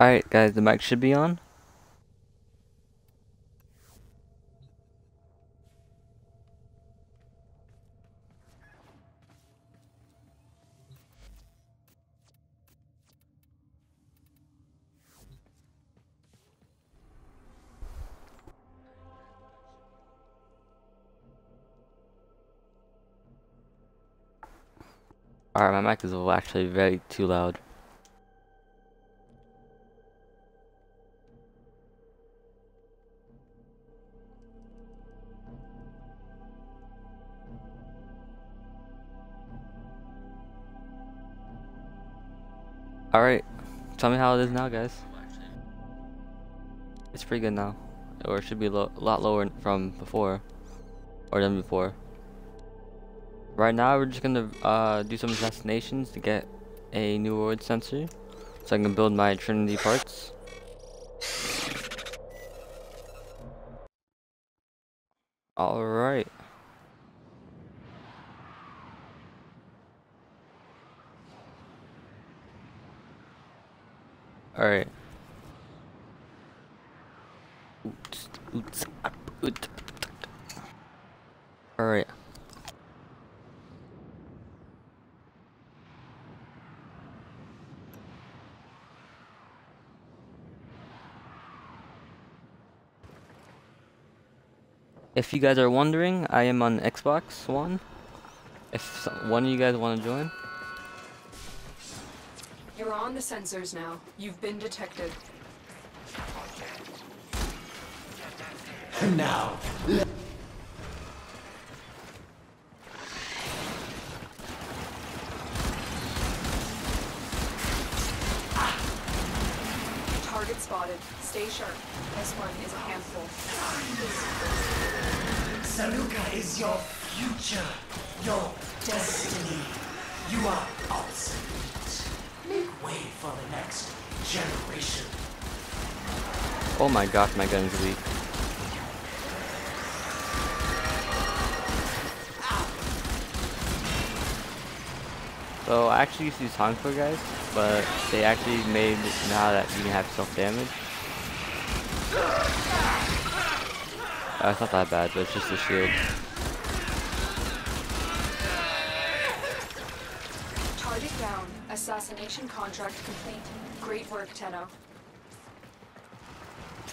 Alright guys, the mic should be on. Alright, my mic is actually very too loud. Alright, tell me how it is now, guys. It's pretty good now. Or it should be a lo lot lower from before. Or than before. Right now, we're just gonna uh, do some assassinations to get a neural sensor. So I can build my Trinity parts. Alright. Alright. Alright. If you guys are wondering, I am on Xbox One. If one of you guys want to join. You're on the sensors now. You've been detected. Now, Zanuka is your future, your destiny. You are obsolete. Make way for the next generation. Oh my god, my gun's weak. So I actually used to use Hongpo guys, but they actually made now that you can have self-damage. Uh, it's not that bad, but it's just a shield. Target down. Assassination contract complete. Great work, Tenno.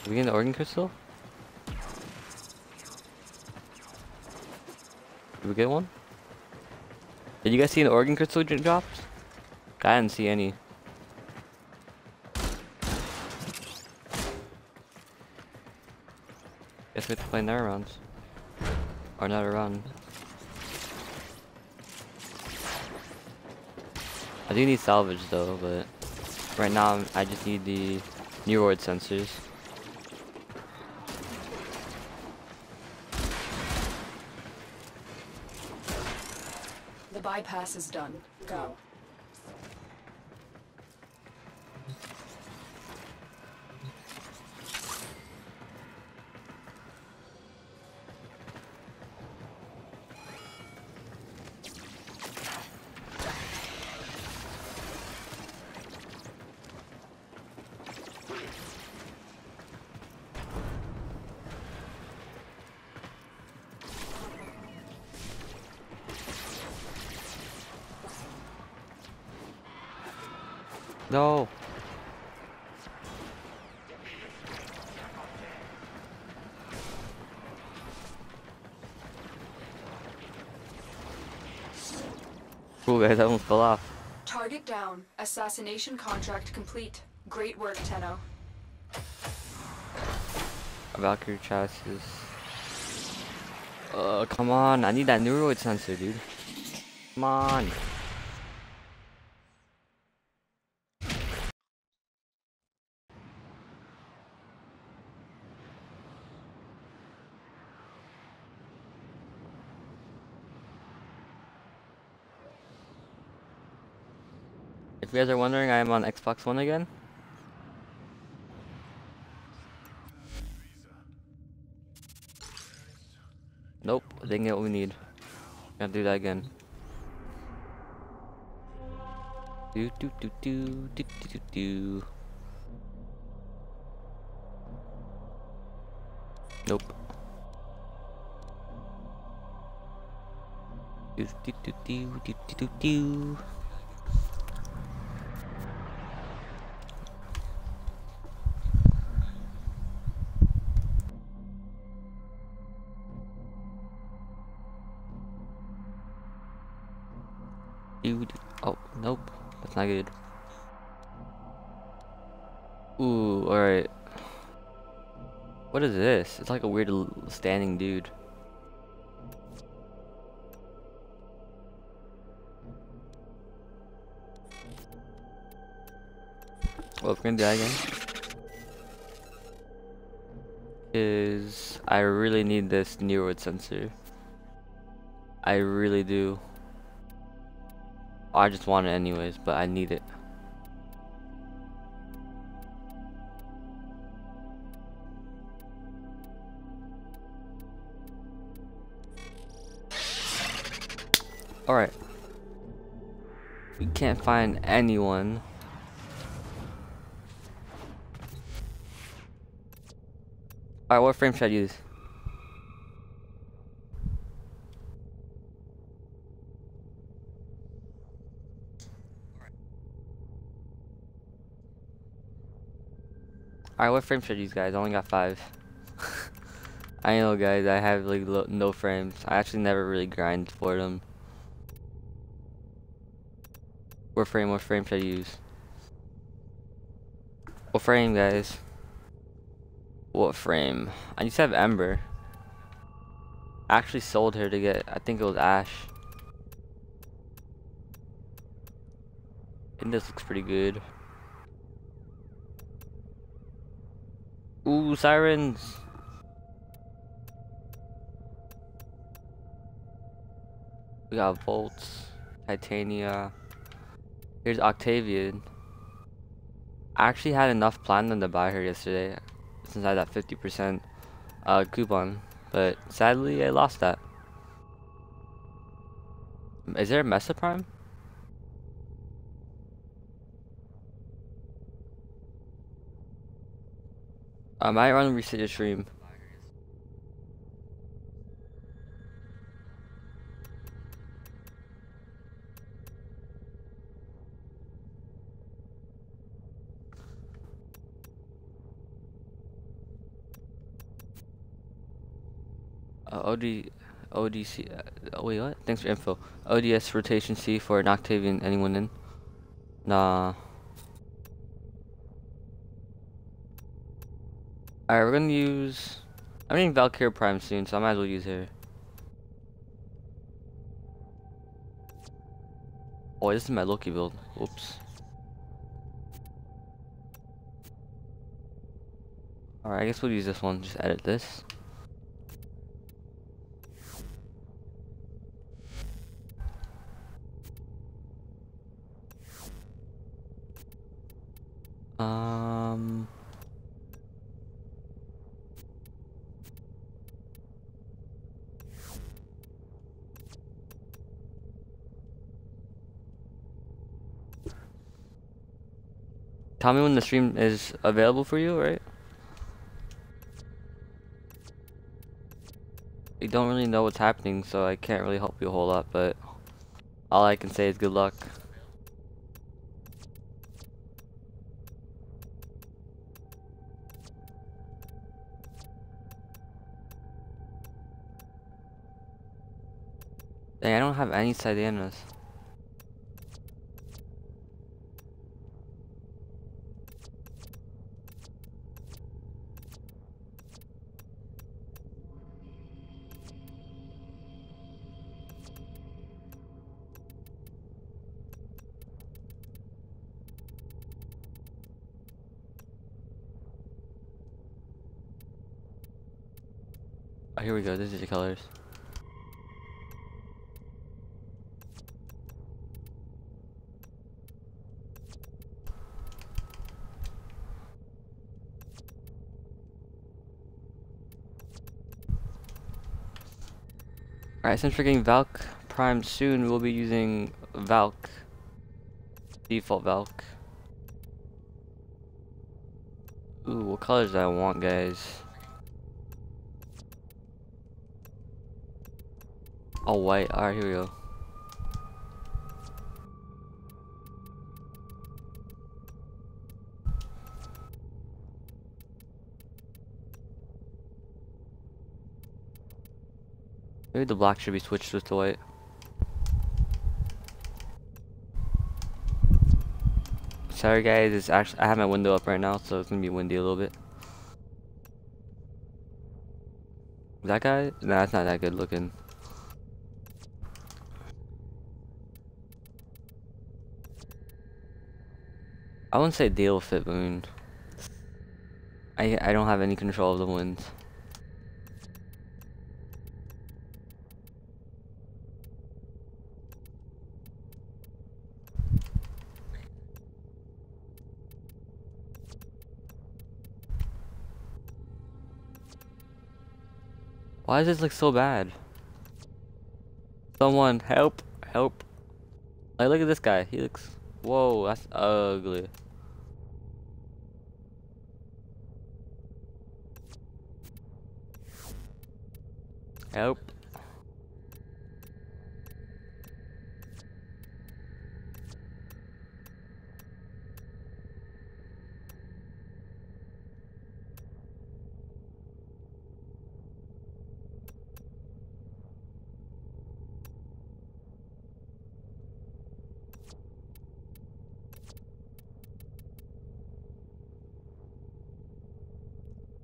We get an argon crystal? Did we get one? Did you guys see an argon crystal dro- dropped? I didn't see any. Guess we have to play another rounds. Or another run. I do need salvage though, but right now I'm- just need the neural sensors. The bypass is done. Go. Cool guys, I almost fell off. Target down. Assassination contract complete. Great work, Tenno. Valkyrie chassis. Uh, come on, I need that neural sensor, dude. Come on. you guys are wondering, I am on Xbox One again. Nope, didn't get what we need. Gotta do that again. Do do do do do do do do. Nope. Do do do do do do do. Like a weird standing dude. Well, if we're gonna do again. Is I really need this Neural sensor. I really do. I just want it anyways, but I need it. Alright. We can't find anyone. Alright, what frame should I use? Alright, what frame should I use, guys? I only got five. I know, guys. I have like no frames. I actually never really grind for them. What frame? What frame should I use? What frame, guys? What frame? I used to have Ember. I actually sold her to get. I think it was Ash. And this looks pretty good. Ooh, sirens! We got Volts, Titania. Here's Octavian. I actually had enough platinum to buy her yesterday, since I had that 50% uh, coupon. But sadly, I lost that. Is there a Mesa Prime? I might run reset your stream. Uh, OD, ODC, uh, wait, what? Thanks for info. ODS rotation C for an Octavian, anyone in? Nah. Alright, we're gonna use... I'm getting Valkyrie Prime soon, so I might as well use her. Oh, this is my Loki build. Oops. Alright, I guess we'll use this one. Just edit this. Tell me when the stream is available for you, right? You don't really know what's happening, so I can't really help you a whole lot, but all I can say is good luck. Dang, I don't have any Syandanas. The colors. Alright, since we're getting Valk Prime soon, we'll be using Valk. Default Valk. Ooh, what colors do I want, guys? Oh white. Alright, here we go. Maybe the black should be switched with the white. Sorry guys, it's actually I have my window up right now, so it's gonna be windy a little bit. That guy? Nah, that's not that good looking. I wouldn't say deal with it, but I mean, I I don't have any control of the winds. Why does this look so bad? Someone help, help. Like look at this guy. He looks whoa, that's ugly. Help.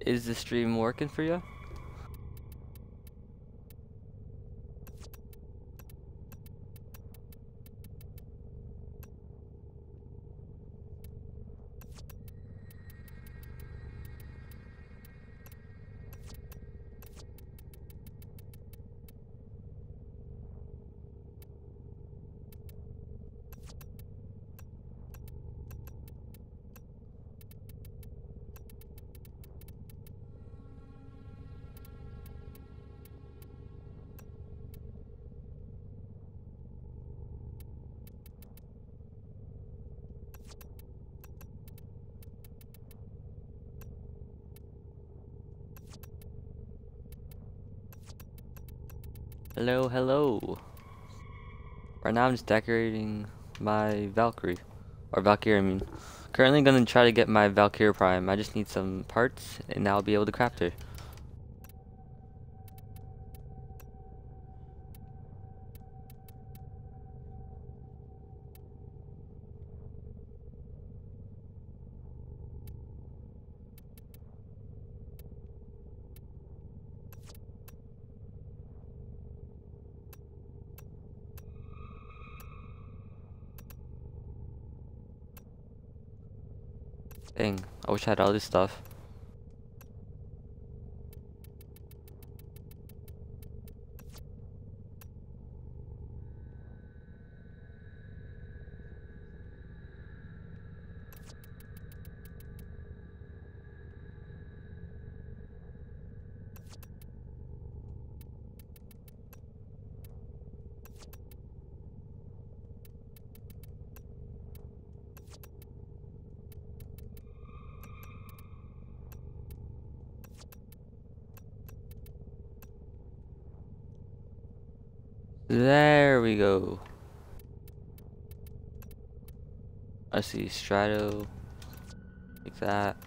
Is the stream working for you? Hello, hello. Right now I'm just decorating my Valkyrie. Or Valkyrie, I mean. Currently gonna try to get my Valkyrie Prime. I just need some parts and I'll be able to craft her. Dang, I wish I had all this stuff. There we go. I see Strato. Take that.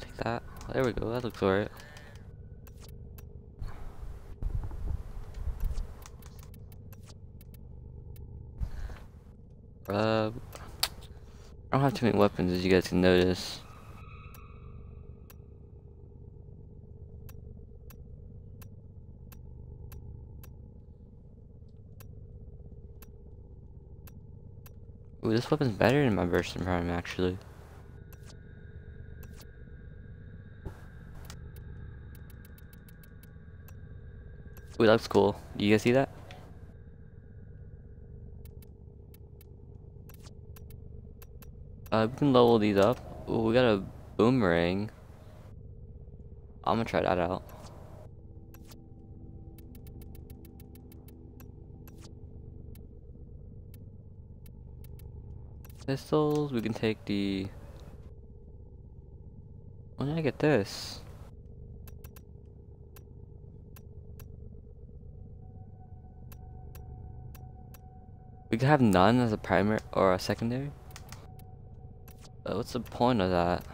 Take that. There we go. That looks alright. Uh, I don't have too many weapons as you guys can notice. This weapon's better than my Burston Prime, actually. Ooh, that looks cool. You guys see that? Uh, we can level these up. Ooh, we got a boomerang. I'm gonna try that out. pistols. We can take the... When did I get this? We could have none as a primary or a secondary. Uh, what's the point of that?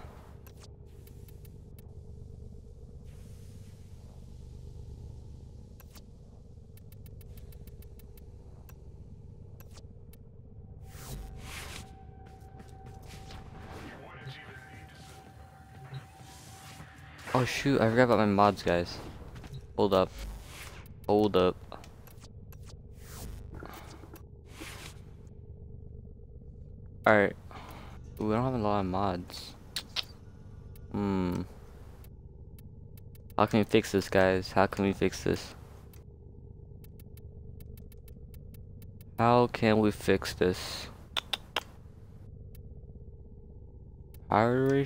Oh shoot, I forgot about my mods, guys. Hold up. Hold up. Alright. We don't have a lot of mods. Hmm. How can we fix this, guys? How can we fix this? How can we fix this? Power?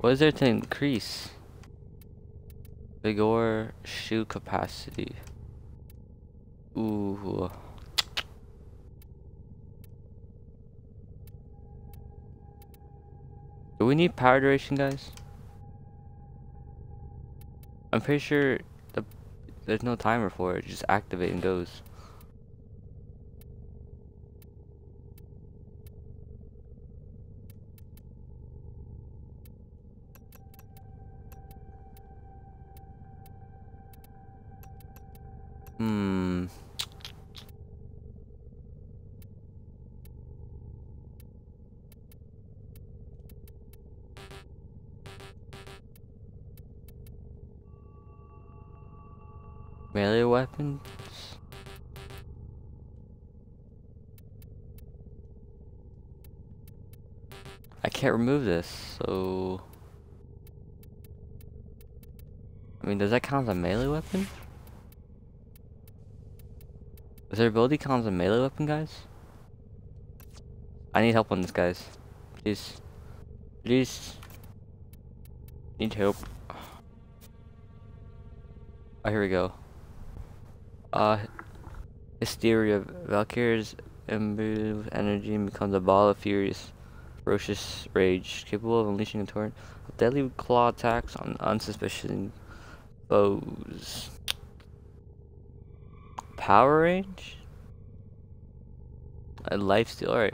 What is there to increase? Vigor shoe capacity. Ooh. Do we need power duration, guys? I'm pretty sure the there's no timer for it. Just activate and goes. Hmm. Melee weapons? I can't remove this, so... I mean, does that count as a melee weapon? Is their ability count as a melee weapon, guys? I need help on this, guys. Please. Please. Need help. Oh, here we go. Uh, Hysteria. Valkyrie's imbued energy and becomes a ball of furious, ferocious rage, capable of unleashing a torrent of deadly claw attacks on unsuspicious foes. Power range? A life steal, alright.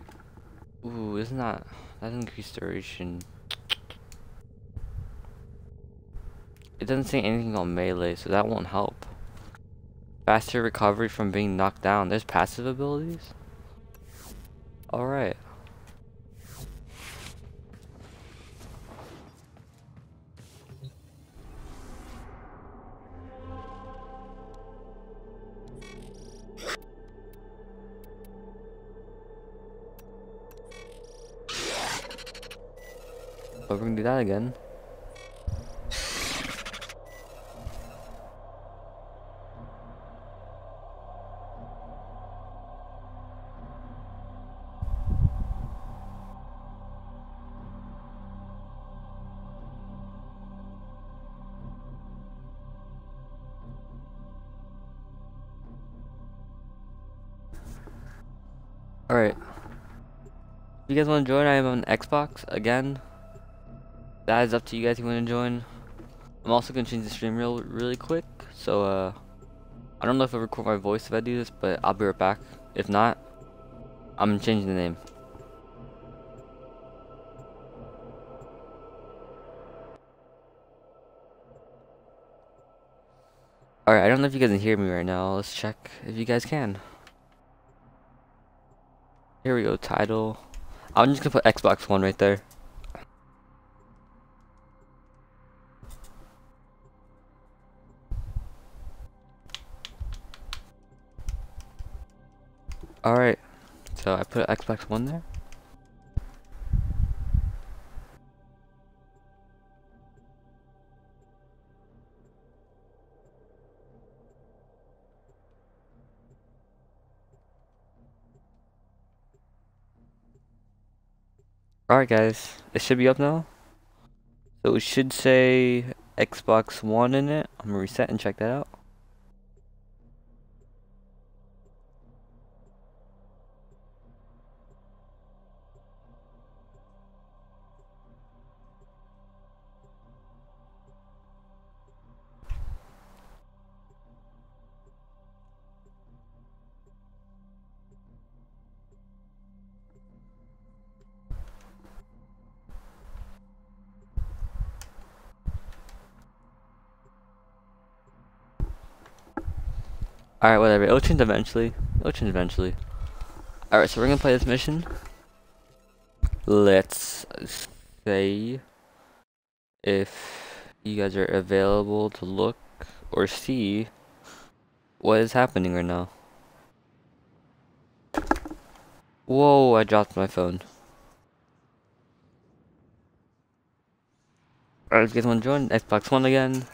Ooh, isn't that, that increased duration. It doesn't say anything on melee, so that won't help. Faster recovery from being knocked down. There's passive abilities? Alright. But we're gonna do that again. Alright. If you guys want to join, I am on Xbox again. That is up to you guys you want to join. I'm also going to change the stream real really quick. So, uh, I don't know if I record my voice if I do this, but I'll be right back. If not, I'm changing the name. Alright, I don't know if you guys can hear me right now. Let's check if you guys can. Here we go, title. I'm just gonna put Xbox One right there. Alright, so I put Xbox One there. Alright guys, it should be up now. So it should say Xbox One in it. I'm gonna reset and check that out. Alright, whatever. It'll change eventually. It'll change eventually. Alright, so we're gonna play this mission. Let's say if you guys are available to look or see what is happening right now. Whoa, I dropped my phone. Alright, guys want to join Xbox One again?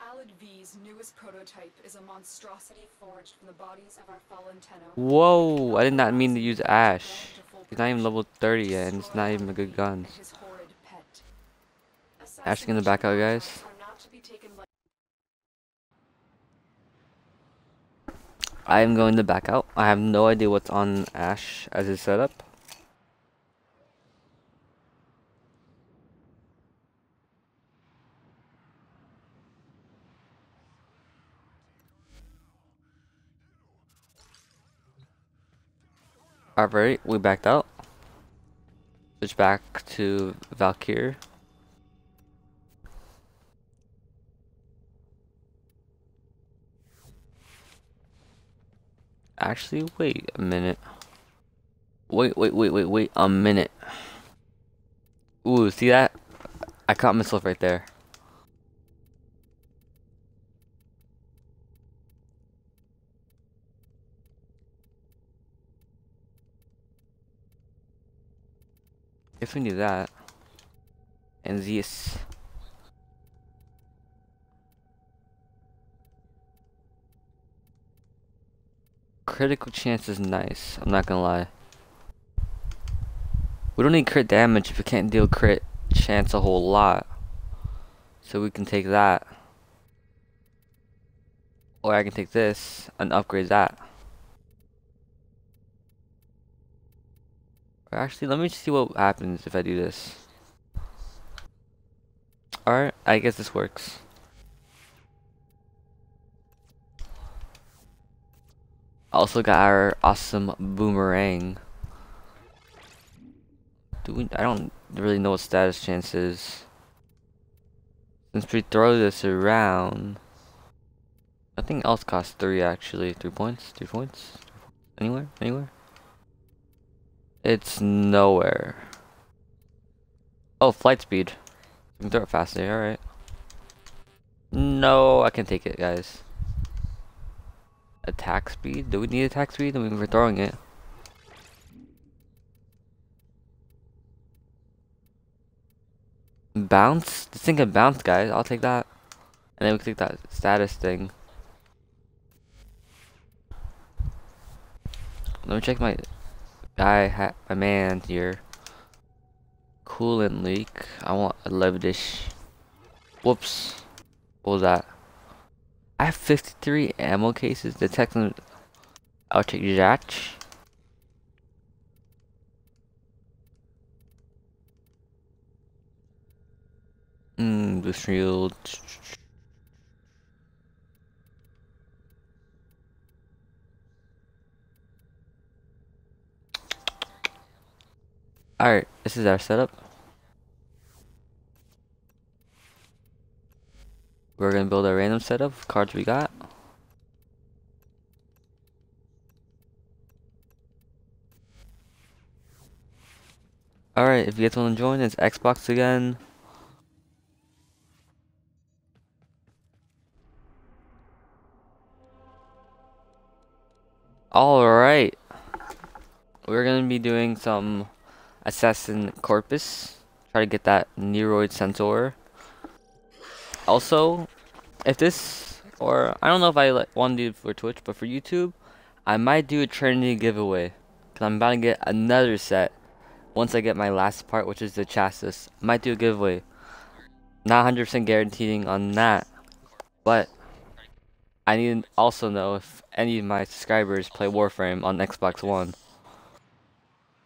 Alad V's newest prototype is a monstrosity forged from the bodies of our fallen Tenno. Whoa, I did not mean to use Ash. He's not even level 30 yet, and it's not even a good gun. His horrid pet. Ash gonna back out, guys. Are not to be taken li- I am going to back out. I have no idea what's on Ash as his setup. Alright, we backed out. Switch back to Valkyr. Actually, wait a minute. Wait, wait, wait, wait, wait a minute. Ooh, see that? I caught myself right there. If we knew that. And this. Critical chance is nice, I'm not gonna lie. We don't need crit damage if we can't deal crit chance a whole lot. So we can take that. Or I can take this and upgrade that. Actually, let me see what happens if I do this. Alright, I guess this works. Also got our awesome boomerang. Do we? I don't really know what status chance is. Since we throw this around, nothing else costs three actually. Three points. Three points. Anywhere? Anywhere? It's nowhere. Oh, flight speed. You can throw it faster. All right. No, I can take it, guys attack speed? Do we need attack speed? I mean, we're throwing it. Bounce? This thing can bounce, guys. I'll take that. And then we take that status thing. Let me check my guy, a man here. Coolant leak. I want a levitish. Whoops. What was that? I have 53 ammo cases. I'll take that. Mmm, the shield. Alright, this is our setup. We're gonna build a random set of cards we got. Alright, if you guys want to join, it's Xbox again. Alright. We're gonna be doing some Assassin Corpus. Try to get that Neural Sensor. Also, if this, or I don't know if I like, want to do it for Twitch, but for YouTube, I might do a Trinity giveaway. Because I'm about to get another set once I get my last part, which is the chassis. I might do a giveaway. Not 100% guaranteeing on that. But, I need to also know if any of my subscribers play Warframe on Xbox One.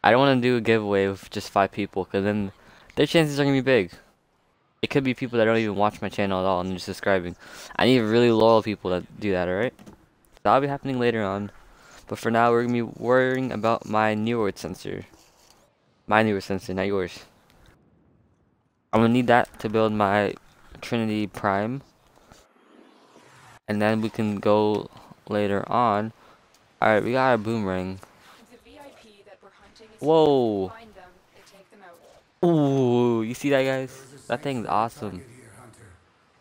I don't want to do a giveaway with just 5 people, because then their chances are going to be big. It could be people that don't even watch my channel at all and just subscribing. I need really loyal people that do that, alright? That'll be happening later on. But for now, we're gonna be worrying about my Neural sensor. My Neural sensor, not yours. I'm gonna need that to build my Trinity Prime. And then we can go later on. Alright, we got a boomerang. The VIP that we're hunting is Whoa. find them and take them out. Ooh, you see that, guys? That thing's awesome. Target here, Hunter.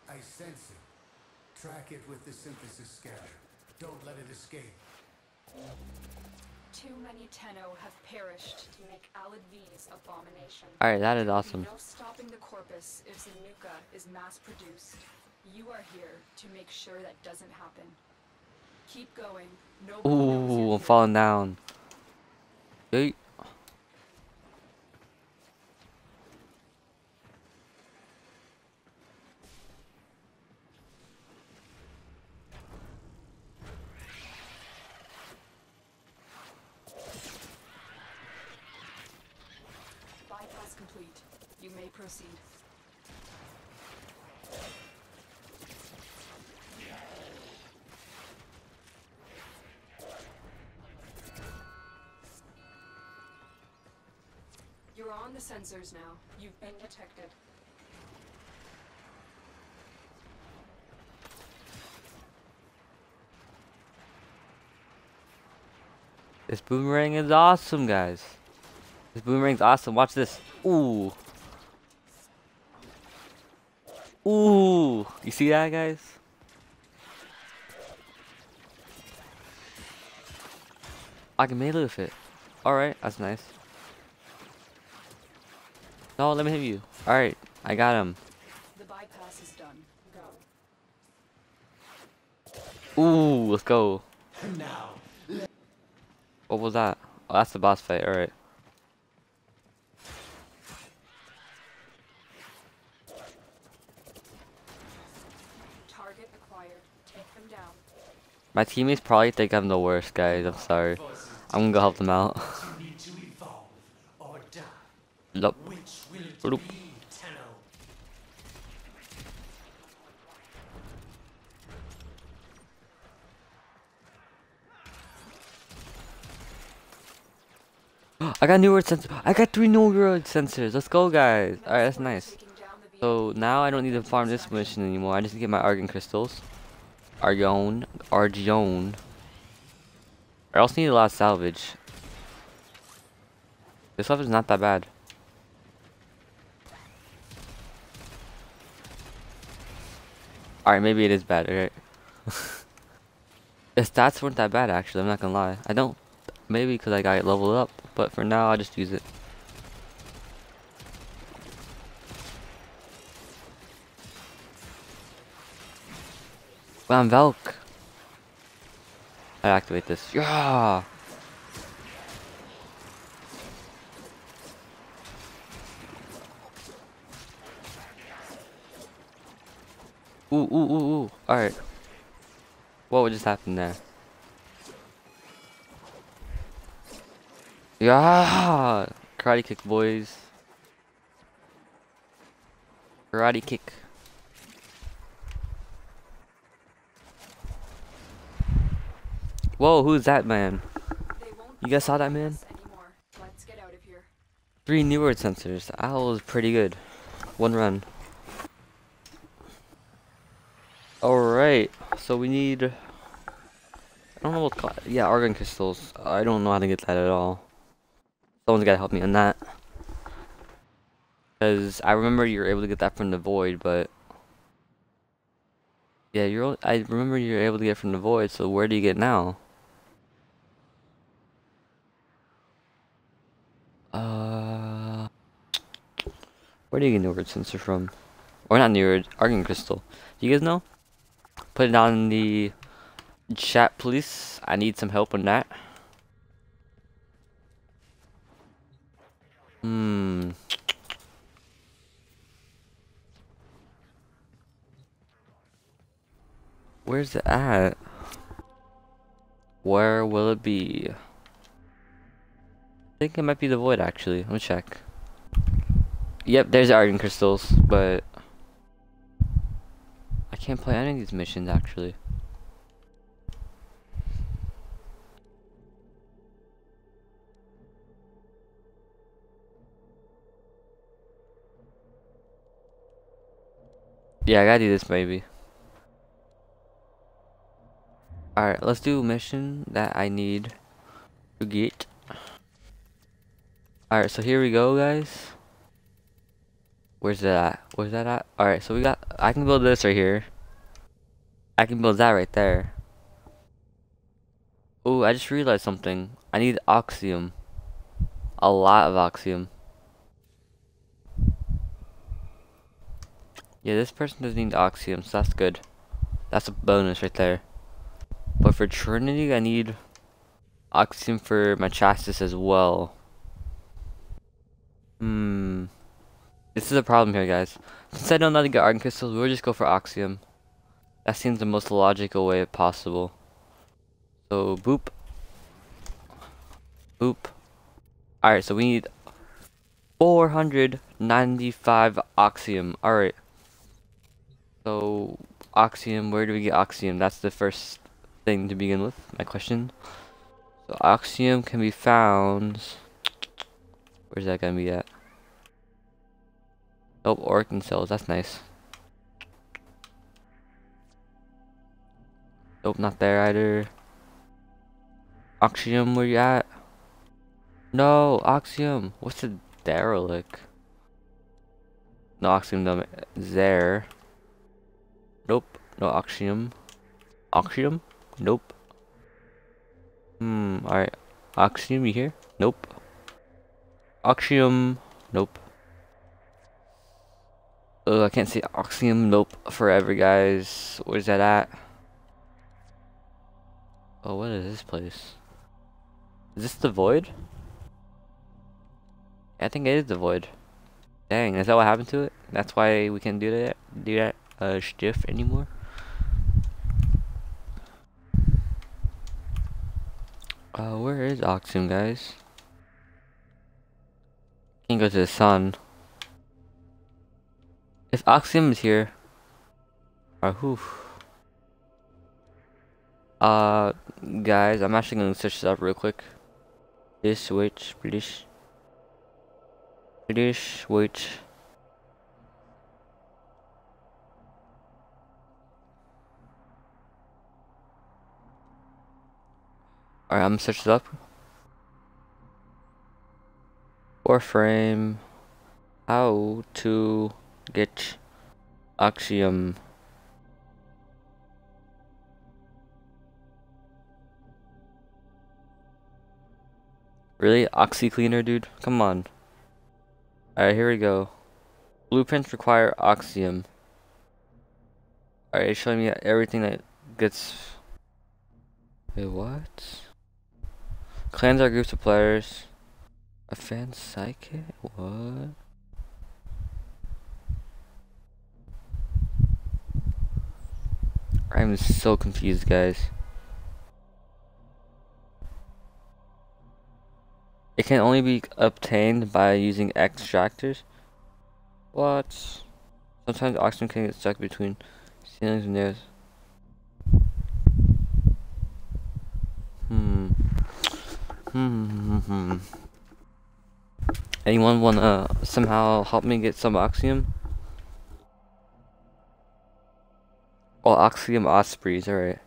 I sense it. Track it with the synthesis scanner. Don't let it escape. Too many Tenno have perished to make Alad V's abomination. Alright, that is awesome. No stopping the corpus if Zanuka is mass produced. You are here to make sure that doesn't happen. Keep going. No Ooh, I'm falling down. Yeet. Bypass complete. You may proceed. You're on the sensors now. You've been detected. This boomerang is awesome, guys. This boomerang's awesome. Watch this. Ooh. Ooh. You see that, guys? I can melee with it. Alright, that's nice. No, let me hit you. Alright, I got him. The bypass is done. Go. Ooh, let's go. Now, What was that? Oh, that's the boss fight. Alright. Target acquired. Take them down. My teammates probably think I'm the worst, guys. I'm sorry. I'm gonna go help them out. you need to evolve or die. Yup. Bloop. I got neural sensors. I got three neural sensors. Let's go, guys. Alright, that's nice. So now I don't need to farm this mission anymore. I just get my argon crystals. Argon. Argon. I also need a lot of salvage. This stuff is not that bad. Alright, maybe it is bad, alright. the stats weren't that bad actually, I'm not gonna lie. I don't maybe because I got it leveled up, but for now I'll just use it. I'm Velk. I activate this. Yeah. Ooh, ooh, ooh, ooh. Alright. What would just happened there? Yeah! Karate kick, boys. Karate kick. Whoa, who's that man? You guys saw that, man? us Anymore. Let's get out of here. Three neural sensors. Owl is pretty good. One run. Alright, so we need... I don't know what... Yeah, argon crystals. I don't know how to get that at all. Someone's gotta help me on that. Because I remember you were able to get that from the void, but... Yeah, you're. I remember you were able to get from the void, so where do you get now? Uh... Where do you get Neural sensor from? Or not Neural, Argon Crystal. Do you guys know? Put it on the chat, please. I need some help on that. Hmm. Where's it at? Where will it be? I think it might be the void actually. Let me check. Yep, there's the Argon crystals, but can't play any of these missions actually. Yeah, I gotta do this maybe. Alright, let's do a mission that I need to get. Alright, so here we go, guys. Where's that? Where's that at? Alright, so we got, I can build this right here. I can build that right there. Oh, I just realized something. I need oxium. A lot of oxium. Yeah, this person doesn't need oxium, so that's good. That's a bonus right there. But for Trinity, I need oxium for my chassis as well. Hmm. This is a problem here, guys. Since I don't know how to get Argon Crystals, we'll just go for oxium. That seems the most logical way possible. So, boop. Boop. Alright, so we need 495 oxium. Alright. So, oxium, where do we get oxium? That's the first thing to begin with, my question. So, oxium can be found... Where's that gonna be at? Oh, Orokin cells, that's nice. Nope, not there either. Oxium, where you at? No, Oxium. What's a derelict? No Oxium there. Nope, no Oxium. Oxium? Nope. Hmm, alright. Oxium, you here? Nope. Oxium, nope. Oh, I can't see Oxium, nope. Forever, guys. Where's that at? Oh, what is this place? Is this the void? I think it is the void. Dang, is that what happened to it? That's why we can't do that do that uh stiff anymore? Uh where is Oxium guys? Can go to the sun. If Oxium is here. Uh whew. Uh guys, I'm actually gonna search this up real quick. This switch, please. Please switch. Alright, I'm gonna search it up. Warframe. How to get Oxium. Really? Oxy cleaner, dude? Come on. Alright, here we go. Blueprints require Oxium. Alright, it's showing me everything that gets... Wait, what? Clans are groups of players. A fan psychic? What? I'm so confused, guys. It can only be obtained by using extractors. What? Sometimes oxygen can get stuck between ceilings and theirs. Hmm. Hmm. hmm. Anyone wanna somehow help me get some oxium? Oh, oxium ospreys, alright.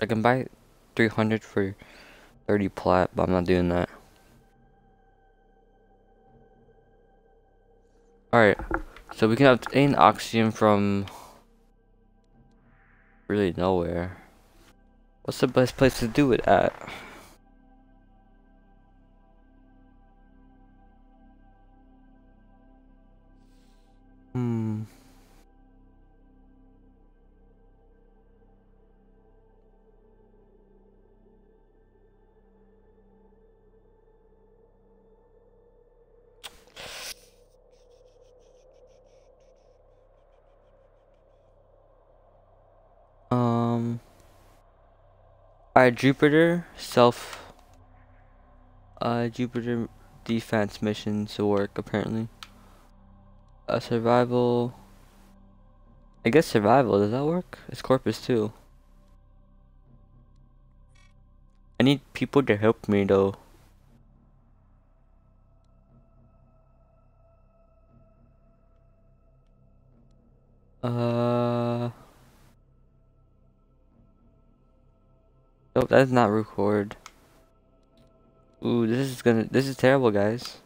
I can buy 300 for 30 plat, but I'm not doing that. Alright. So we can obtain oxygen from really nowhere. What's the best place to do it at? Alright, Jupiter self uh Jupiter defense missions to work apparently. A uh, survival I guess survival, does that work? It's corpus too. I need people to help me though. Uh Nope, that is not record. Ooh, this is gonna. This is terrible, guys.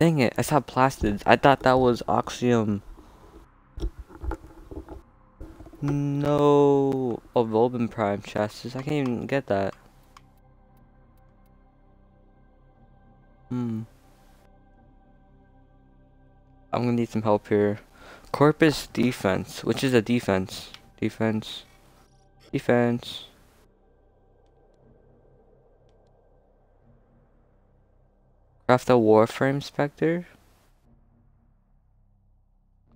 Dang it, I saw plastids. I thought that was Oxium. No. A Vauban Prime chest. I can't even get that. I'm gonna need some help here. Corpus defense. Which is a defense? Defense. Defense. Craft a Warframe Spectre?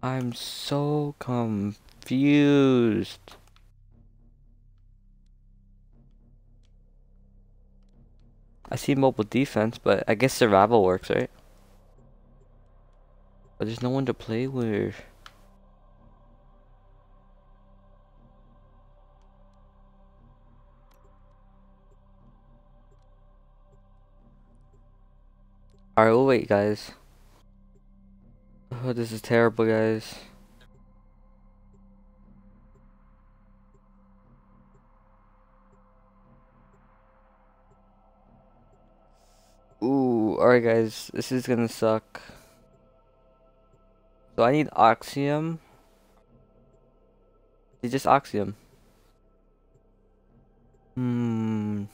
I'm so confused. I see mobile defense, but I guess survival works, right? But there's no one to play with. Alright, we'll wait, guys. Oh, this is terrible, guys. Ooh, alright guys, this is gonna suck. So I need Oxium. It's just Oxium. Hmm.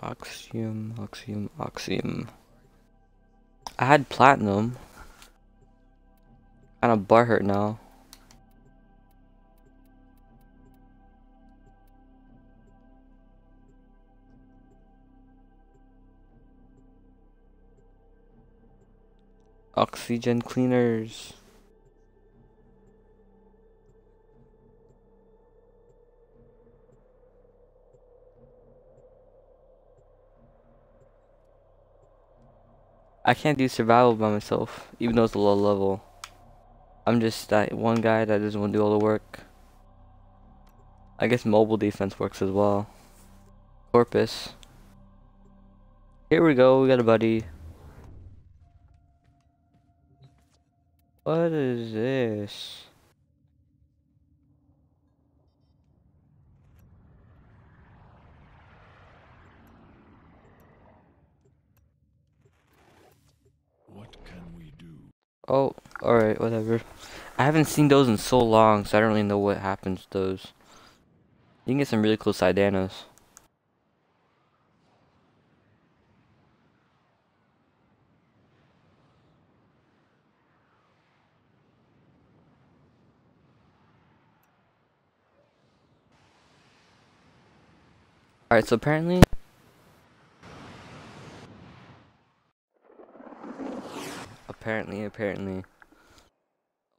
Oxium, Oxium, Oxium. I had Platinum. Kinda butthurt now. Oxygen cleaners. I can't do survival by myself, even though it's a low level. I'm just that one guy that doesn't want to do all the work. I guess mobile defense works as well. Corpus. Here we go, we got a buddy. What is this? What can we do? Oh, alright, whatever. I haven't seen those in so long, so I don't really know what happens to those. You can get some really cool Syandanas. Alright, so apparently... Apparently, apparently...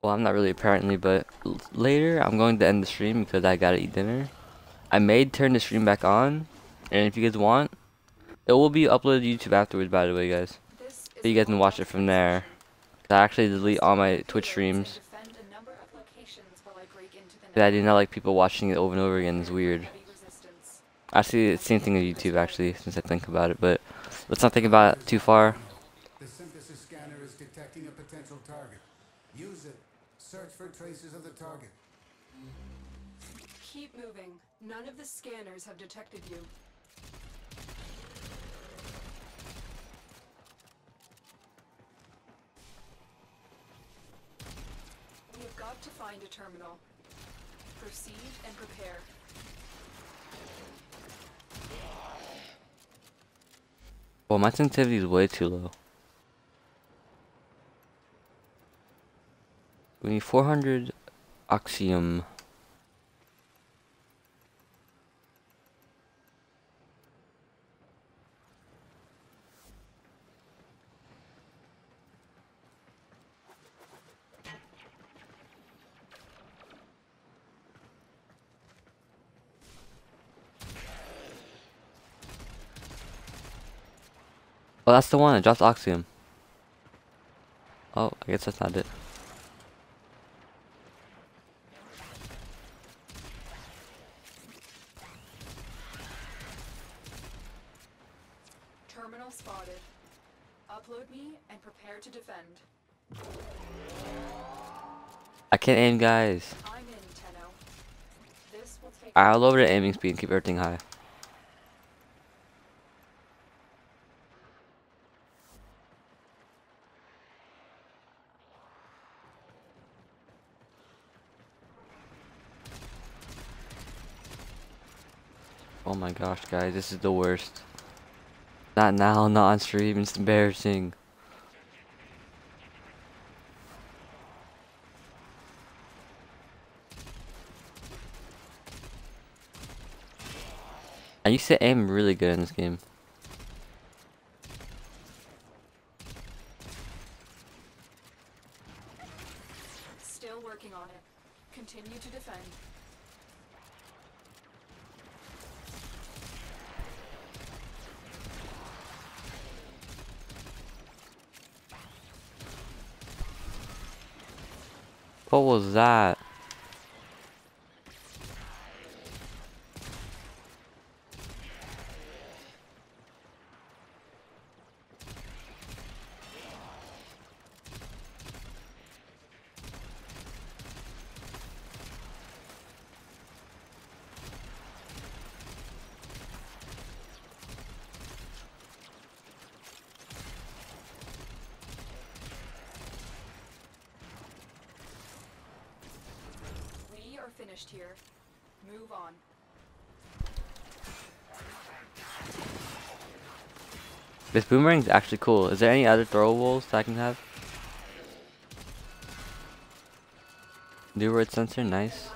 Well, I'm not really apparently, but later I'm going to end the stream because I gotta eat dinner. I may turn the stream back on, and if you guys want, it will be uploaded to YouTube afterwards, by the way, guys. So you guys can watch it from there. I actually delete all my Twitch streams. I do not like people watching it over and over again, it's weird. Actually, it's the same thing as YouTube, actually, since I think about it, but let's not think about it too far. The synthesis scanner is detecting a potential target. Use it. Search for traces of the target. Keep moving. None of the scanners have detected you. We have got to find a terminal. Proceed and prepare. Well, my sensitivity is way too low. We need 400 oxium. Oh, that's the one. It drops oxium. Oh, I guess that's not it. Terminal spotted. Upload me and prepare to defend. I can't aim, guys. I'm in, Tenno. This will take I'll lower the aiming speed and keep everything high. Gosh, guys, this is the worst. Not now, not on stream, it's embarrassing. I used to aim really good in this game. Still working on it. Continue to defend. What was that? We are finished here. Move on. This boomerang's actually cool. Is there any other throwables that I can have? Neural sensor, nice.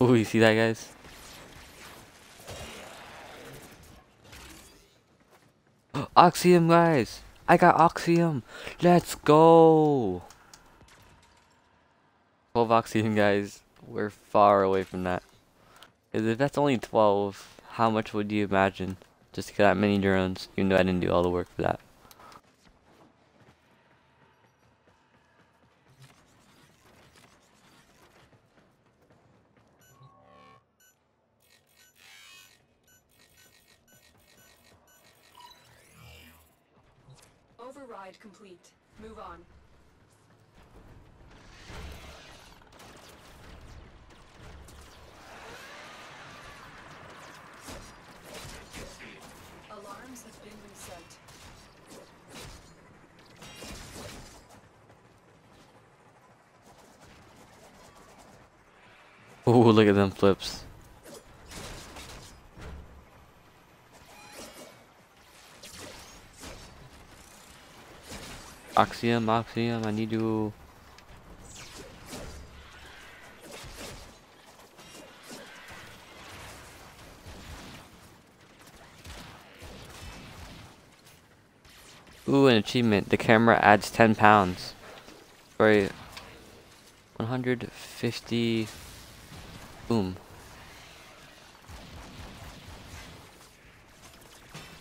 Ooh, you see that, guys? Oxium, guys! I got Oxium! Let's go! 12 Oxium, guys. We're far away from that. if that's only 12, how much would you imagine? Just to get that many drones, even though I didn't do all the work for that. Override complete. Move on. Alarms have been reset. Ooh, look at them flips. Oxium, Oxium, I need you. Ooh, an achievement. The camera adds 10 pounds. For 150. Boom.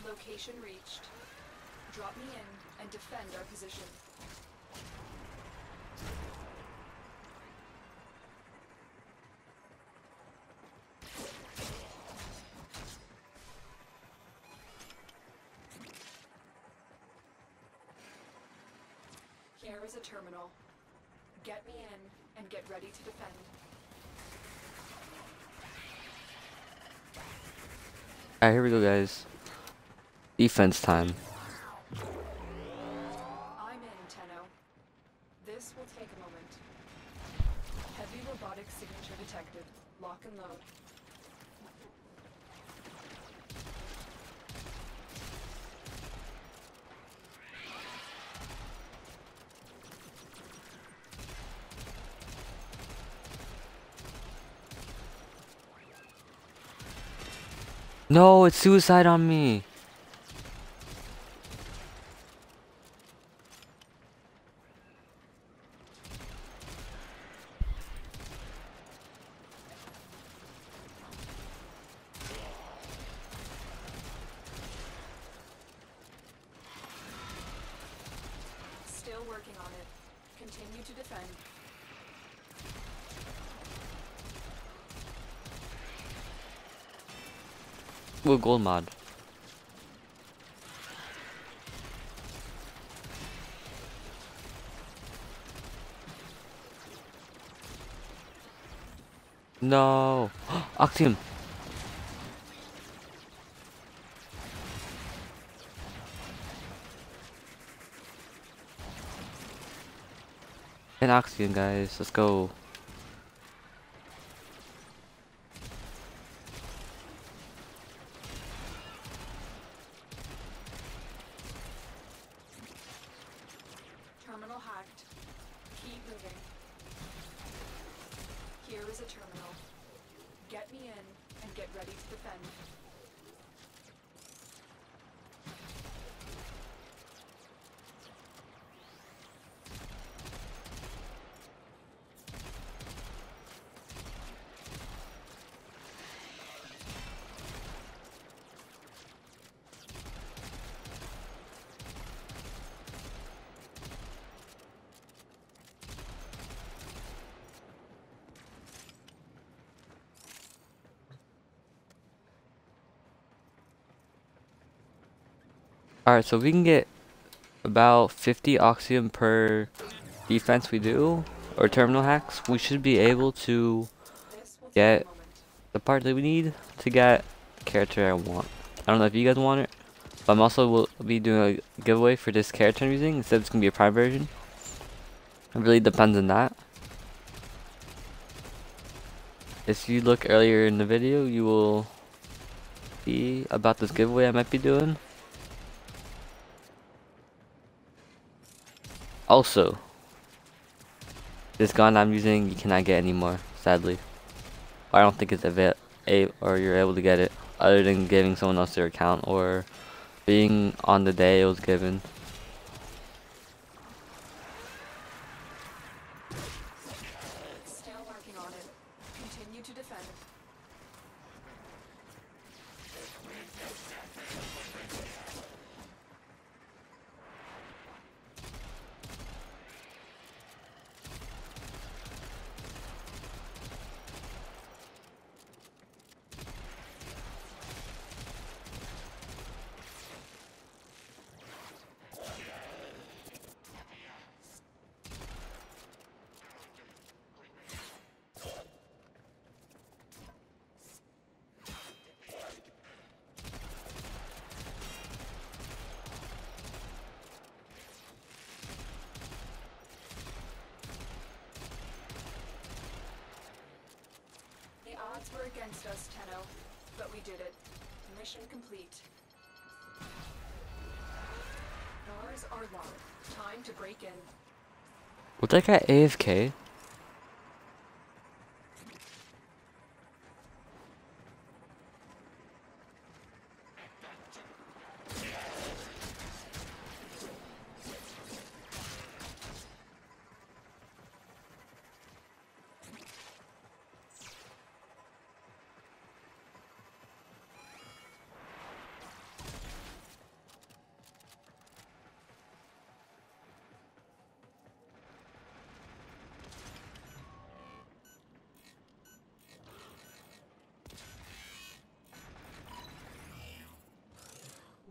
Location reached. Drop me in and defend our position. Here is a terminal. Get me in and get ready to defend. Alright, here we go, guys. Defense time. I'm in, Tenno. This will take a moment. Heavy robotic signature detected. Lock and load. No, it's suicide on me. Still working on it. Continue to defend. With gold mod. No. Oxium. An Oxium, guys. Let's go. Terminal hacked. Keep moving. Here is a terminal. Get me in and get ready to defend. Alright, so we can get about 50 Oxium per defense we do, or terminal hacks. We should be able to get the part that we need to get the character I want. I don't know if you guys want it, but I'm also will be doing a giveaway for this character I'm using. Instead, it's gonna be a prime version. It really depends on that. If you look earlier in the video, you will see about this giveaway I might be doing. Also, this gun I'm using you cannot get anymore, sadly. I don't think it's avail or you're able to get it other than giving someone else their account or being on the day it was given. Still working on it. Continue to defend. The odds were against us, Tenno, but we did it. Mission complete. Doors are locked. Time to break in. Was that guy AFK?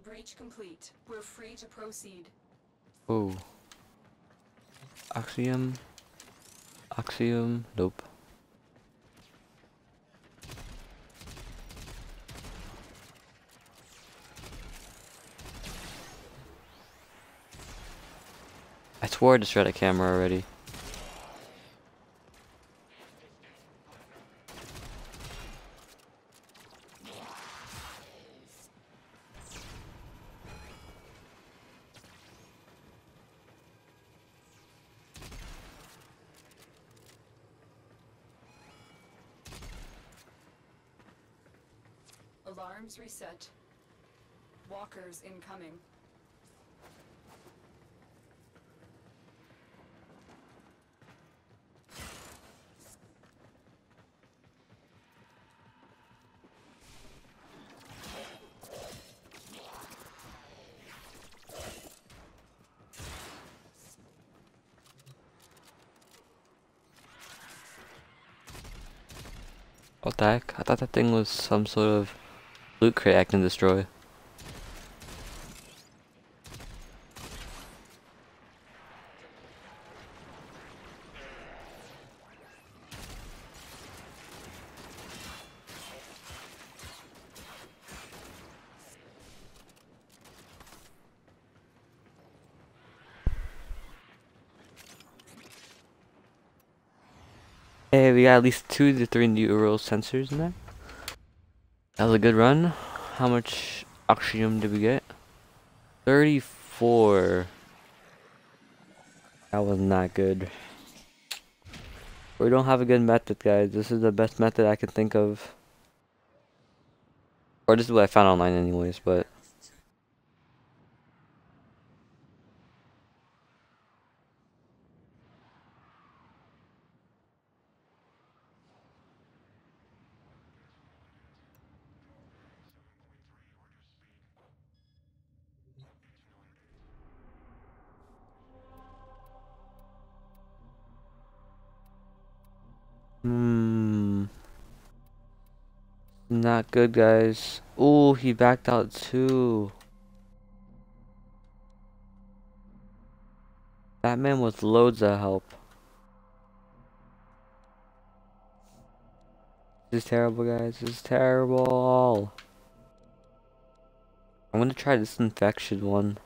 Breach complete. We're free to proceed. Oh. Axiom. Axiom. Nope. I swore I read a camera already. Heck? I thought that thing was some sort of loot crate I can destroy. We got at least two to three neural sensors in there. That was a good run. How much oxygen did we get? 34. That was not good. We don't have a good method, guys. This is the best method I can think of. Or this is what I found online anyways, but... good, guys. Oh, he backed out too. That man with loads of help. This is terrible, guys. This is terrible. I'm gonna try this infection one.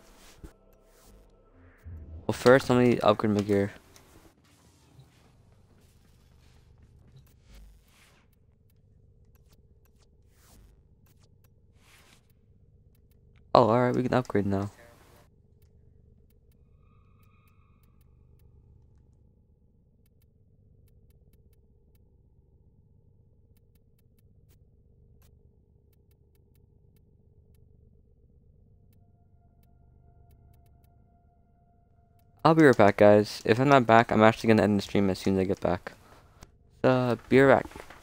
Well, first, let me upgrade my gear. Oh, alright, we can upgrade now. I'll be right back, guys. If I'm not back, I'm actually gonna end the stream as soon as I get back. Uh, be right back.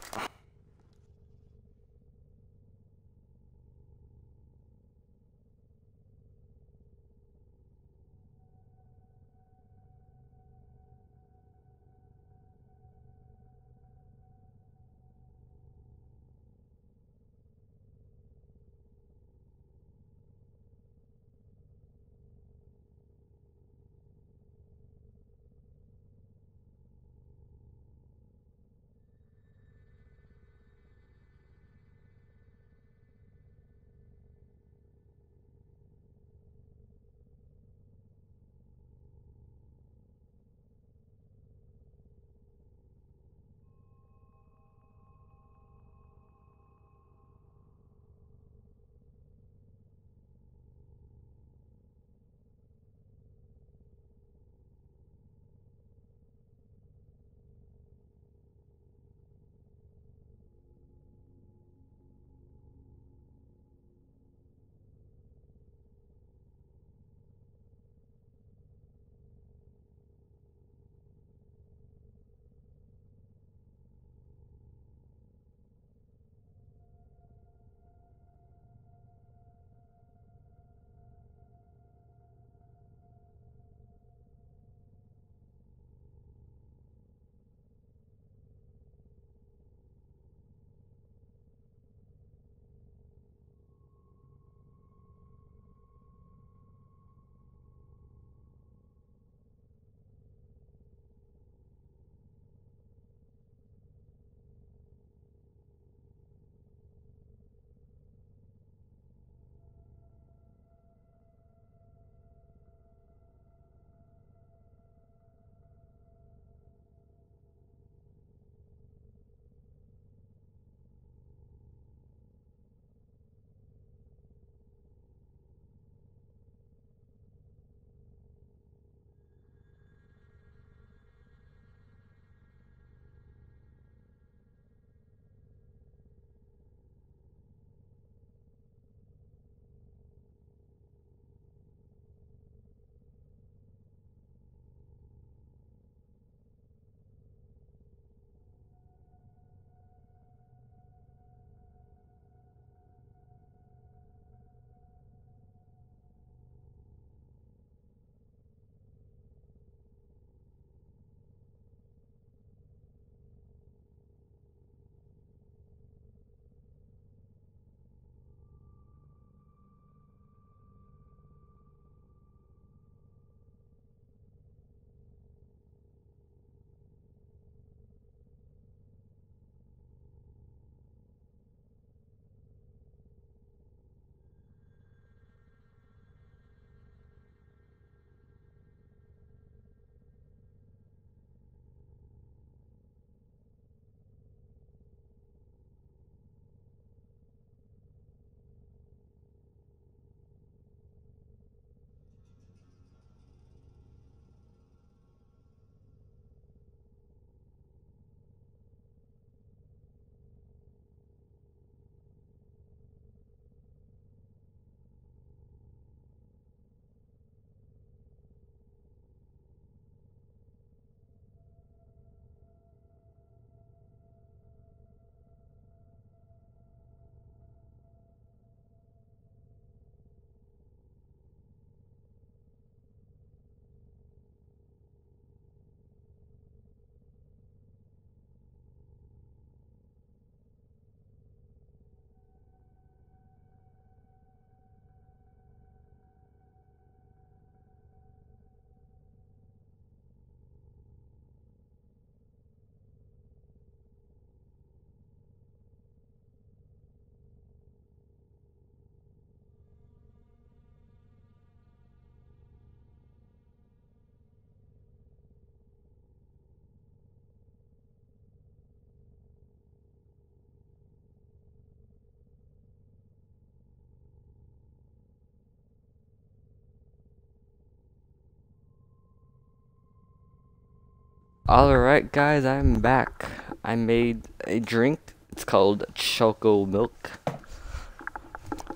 Alright guys, I'm back. I made a drink. It's called Choco Milk.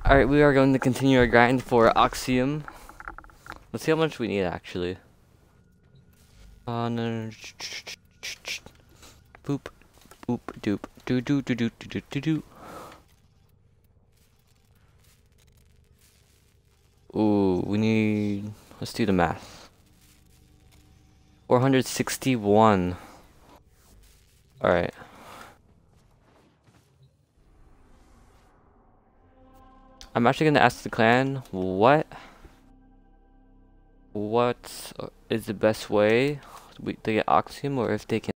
Alright, we are going to continue our grind for Oxium. Let's see how much we need actually. Uh, no, no. Boop, boop, doop, doo doo doo doo doo doo doo. Ooh, we need. Let's do the math. 461. Alright. I'm actually gonna ask the clan what what is the best way to get Oxium or if they can